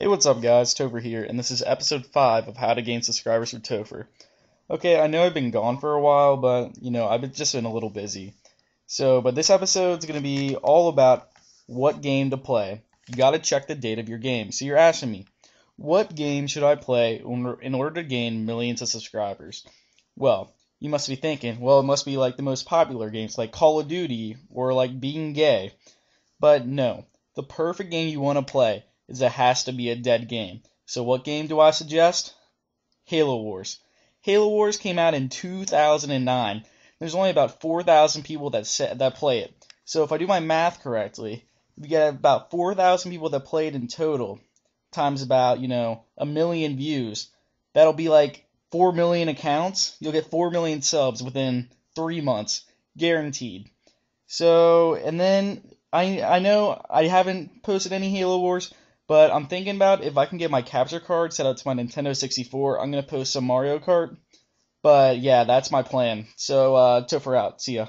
Hey, what's up, guys? Topher here, and this is episode 5 of How to Gain Subscribers with Topher. Okay, I know I've been gone for a while, but, you know, I've just been a little busy. So, but this episode's going to be all about what game to play. You got to check the date of your game. So you're asking me, what game should I play in order to gain millions of subscribers? Well, you must be thinking, well, it must be like the most popular games like Call of Duty or like being gay. But no, the perfect game you want to play is it has to be a dead game. So what game do I suggest? Halo Wars. Halo Wars came out in 2009. There's only about 4,000 people that set, that play it. So if I do my math correctly, we get about 4,000 people that played in total, times about you know a million views. That'll be like 4 million accounts. You'll get 4 million subs within three months, guaranteed. So and then I I know I haven't posted any Halo Wars, but I'm thinking about if I can get my capture card set up to my Nintendo 64, I'm gonna post some Mario Kart. But yeah, that's my plan. So uh, out. See ya.